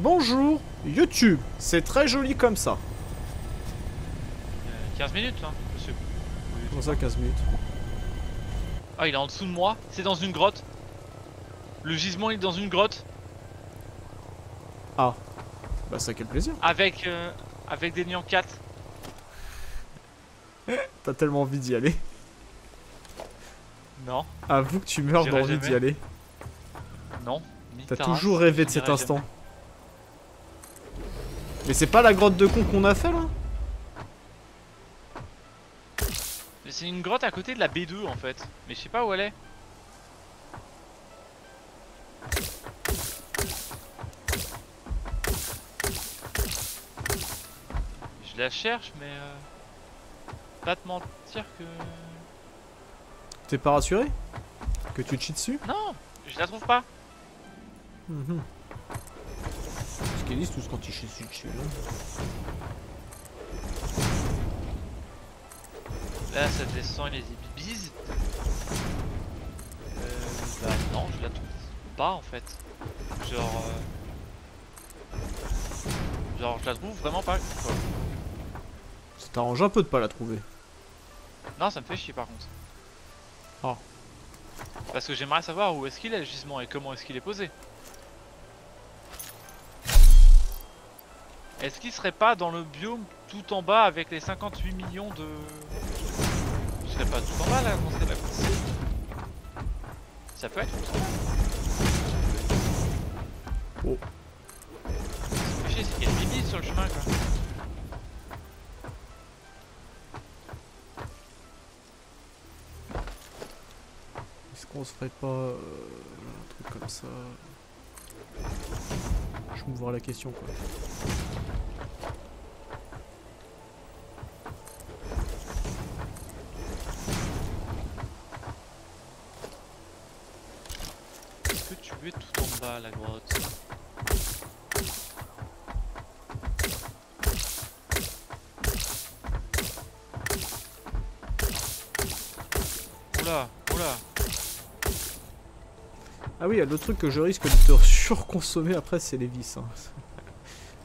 Bonjour, YouTube. C'est très joli comme ça. Euh, 15 minutes, hein, monsieur. Comment ça, 15 minutes Ah, il est en dessous de moi. C'est dans une grotte. Le gisement il est dans une grotte Ah. Bah, ça, quel plaisir. avec euh, avec des lions 4. T'as tellement envie d'y aller. Non, Avoue que tu meurs d'envie d'y aller. non. T'as toujours rêvé de cet instant. jamais. Mais c'est pas la grotte de con qu'on a fait là Mais c'est une grotte à côté de la B2 en fait. Mais je sais pas où elle est. Je la cherche mais euh, pas te mentir que T'es pas rassuré? Que tu cheats dessus? Non, je la trouve pas. Mhm. Ce disent tous quand dessus là. Ça descend les bibis. Euh, bah non, je la trouve pas en fait. Genre euh, genre je la trouve vraiment pas. quoi. Ça t'arrange un peu de pas la trouver. Non, ça me fait chier par contre. Ah. Parce que j'aimerais savoir où est-ce qu'il est le gisement et comment est-ce qu'il est posé. Est-ce qu'il serait pas dans le biome tout en bas avec les 58 millions de... Je serais pas tout en bas là, on serait là. Ça peut être. Oh. C'est y a des bibites sur le chemin quoi. Est-ce qu'on se ferait pas euh, un truc comme ça? Je me voir la question quoi. Est-ce que tu es tout en bas la grotte Oula, oula. Ah oui, il y a l'autre truc que je risque de te surconsommer après, c'est les vis. hein.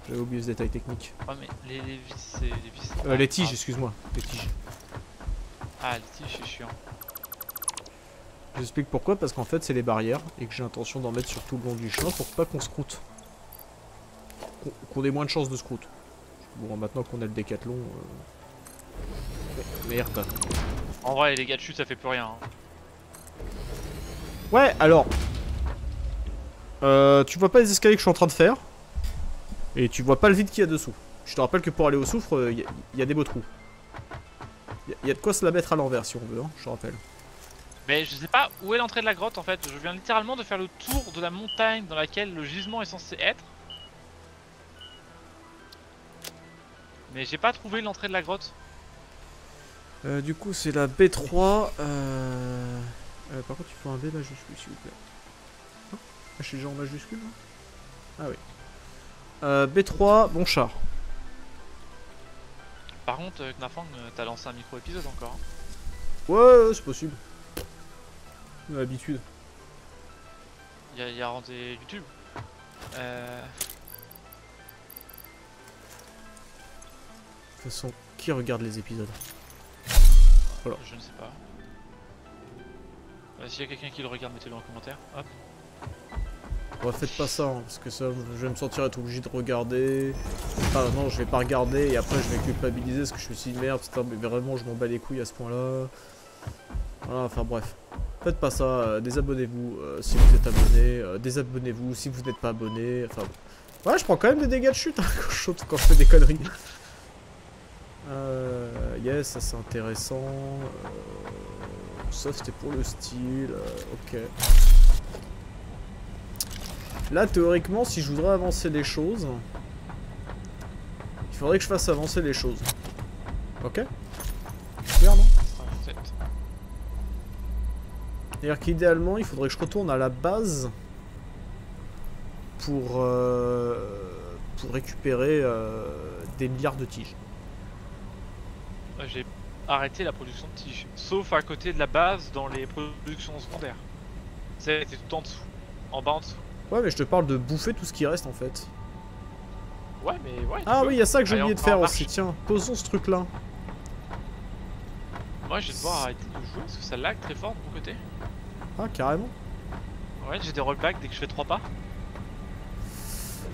J'avais oublié ce détail technique. Oh mais les, les vis, les vis. Euh, ah, les tiges, ah. excuse-moi. Les tiges. Ah, les tiges, c'est chiant. J'explique pourquoi, parce qu'en fait c'est les barrières et que j'ai l'intention d'en mettre sur tout le long du chemin pour pas qu'on scroute. Qu'on qu'on ait moins de chances de scroute. Bon, maintenant qu'on a le décathlon. Euh... Merde. En vrai, les gars de chute, ça fait plus rien. hein. Ouais, alors. Euh, tu vois pas les escaliers que je suis en train de faire? Et tu vois pas le vide qu'il y a dessous. Je te rappelle que pour aller au soufre, il y, a- y a des beaux trous. Il y, a de quoi se la mettre à l'envers si on veut, hein, je te rappelle. Mais je sais pas où est l'entrée de la grotte en fait. Je viens littéralement de faire le tour de la montagne dans laquelle le gisement est censé être. Mais j'ai pas trouvé l'entrée de la grotte. Euh, du coup, c'est la B3. Euh... euh, par contre, il faut un B majuscule, s'il vous plaît. Ah, je suis déjà en majuscule Ah oui. Euh, B3, bon char. Par contre, euh, Knafang, euh, t'as lancé un micro-épisode encore. hein. Ouais, ouais, c'est possible. L'habitude. Il y a, il y a rentré YouTube. Euh... De toute façon, qui regarde les épisodes? Voilà. Je ne sais pas. Euh, S'il y a quelqu'un qui le regarde, mettez-le en commentaire. Hop. Faites pas ça, hein, parce que ça, je vais me sentir être obligé de regarder. Enfin, non, je vais pas regarder et après je vais culpabiliser parce que je suis dit merde, mais vraiment, je m'en bats les couilles à ce point-là. Voilà, enfin bref. Faites pas ça, euh, désabonnez-vous euh, si vous êtes abonné, euh, désabonnez-vous si vous n'êtes pas abonné. Enfin, ouais, je prends quand même des dégâts de chute hein, quand, je quand je fais des conneries. Euh, yes, ça c'est intéressant. Ça c'était pour le style, ok. Là, théoriquement, si je voudrais avancer les choses, il faudrait que je fasse avancer les choses. Ok? Non? C'est-à-dire qu'idéalement, il faudrait que je retourne à la base pour, euh, récupérer euh, des milliards de tiges. J'ai arrêté la production de tiges. Sauf à côté de la base dans les productions secondaires. C'est tout en dessous. En bas en dessous. Ouais, mais je te parle de bouffer tout ce qui reste en fait. Ouais, mais ouais. Ah peux. oui, il y a ça que j'ai oublié de faire aussi. Tiens, posons ce truc-là. Moi, je vais devoir arrêter de jouer parce que ça lag très fort de mon côté. Ah, carrément. Ouais, j'ai des rollbacks dès que je fais 3 pas.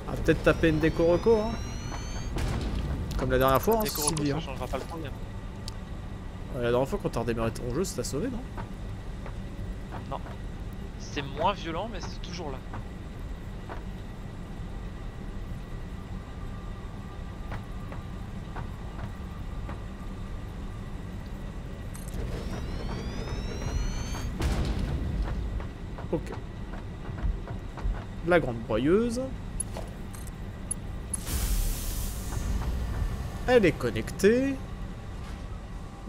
Ah, peut-être taper une déco reco, hein. Comme la dernière fois, hein, ça hein. changera pas le problème. Ouais, La dernière fois, quand t'as redémarré ton jeu, ça t'a sauvé, non C'est moins violent, mais c'est toujours là. Ok. La grande broyeuse. Elle est connectée.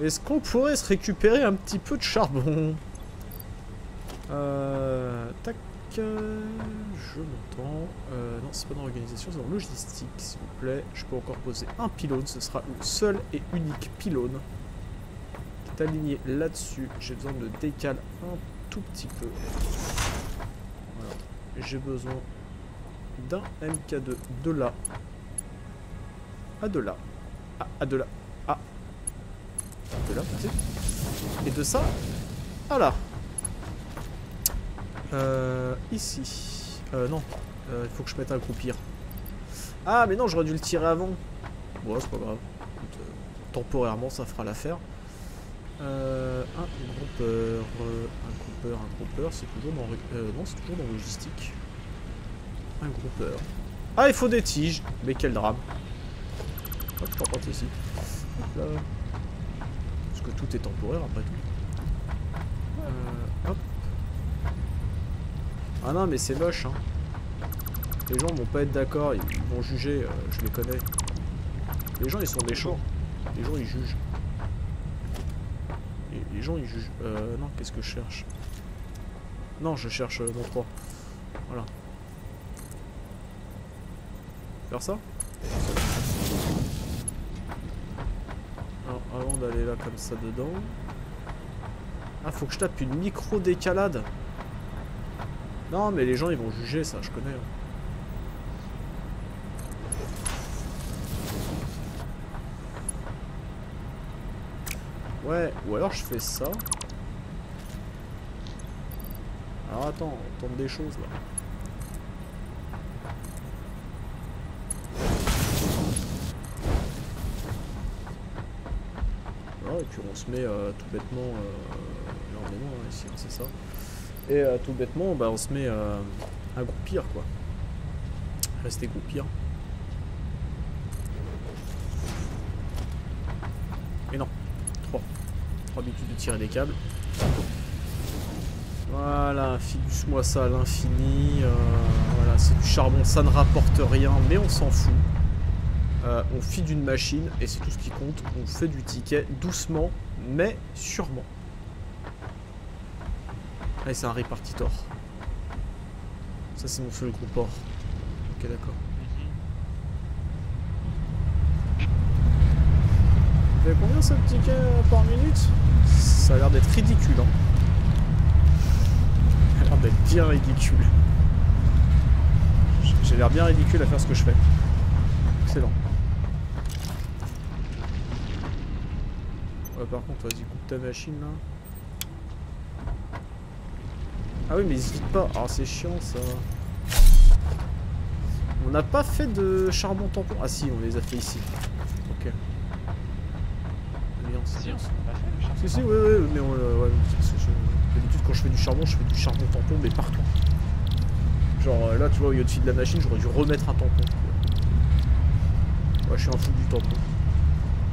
Est-ce qu'on pourrait se récupérer un petit peu de charbon? Euh... Tac... Je m'entends. Euh, non, c'est pas dans l'organisation, c'est dans logistique, s'il vous plaît. Je peux encore poser un pylône. Ce sera le seul et unique pylône qui est aligné là-dessus. J'ai besoin de décaler un tout petit peu. Voilà. J'ai besoin d'un MK2 de là à de là. À, de là. À. De là. Et de ça à là. Euh, ici. Euh, non. Euh, Il faut que je mette un groupir. Ah, mais non, j'aurais dû le tirer avant. Bon, c'est pas grave. Euh, temporairement, ça fera l'affaire. Euh, un groupeur, euh, un groupeur, un groupeur, c'est toujours dans... Euh, non, c'est toujours dans logistique. Un groupeur. Ah, il faut des tiges Mais quel drame. Hop, je reprends ici. Là. Parce que tout est temporaire après tout. Euh, hop. Ah non, mais c'est moche, hein. Les gens vont pas être d'accord, ils vont juger, je les connais. Les gens, ils sont méchants. Les gens, ils jugent. Les, gens, ils jugent. Euh, non, qu'est-ce que je cherche? Non, je cherche euh, mon 3. Voilà. Faire ça? Alors, avant d'aller là comme ça dedans. Ah, faut que je tape une micro-décalade. Non, mais les gens, ils vont juger ça, je connais. hein. Ouais, ou alors je fais ça. Alors attends, on tente des choses là. Voilà, et puis on se met euh, tout bêtement. euh, hein, ici, hein, c'est ça. Et euh, tout bêtement, bah, on se met euh, à groupir quoi. Rester groupir. Et non, 3. 3 habitudes de tirer des câbles. Voilà, fidus-moi ça à l'infini. euh, voilà, c'est du charbon, ça ne rapporte rien, mais on s'en fout. Euh, on file d'une machine et c'est tout ce qui compte. On fait du ticket doucement, mais sûrement. Allez, c'est un répartitor. Ça, c'est mon seul gros port. Ok, d'accord. Avez combien ce ticket par minute? Ça a l'air d'être ridicule. Hein. Ça a l'air d'être bien ridicule. J'ai l'air bien ridicule à faire ce que je fais. Excellent. Ouais, par contre, vas-y, coupe ta machine là. Ah oui, mais n'hésite pas. Ah, c'est chiant ça. On n'a pas fait de charbon tampon. Ah si, on les a fait ici. Ok. Si, bien, on ça. l'a fait, le charbon. Si, si, oui, oui, mais on, euh, ouais, je- d'habitude quand je fais du charbon, je fais du charbon tampon, mais partout. Genre euh, là, tu vois, au dessus de la machine, j'aurais dû remettre un tampon. Ouais, je suis un fou du tampon.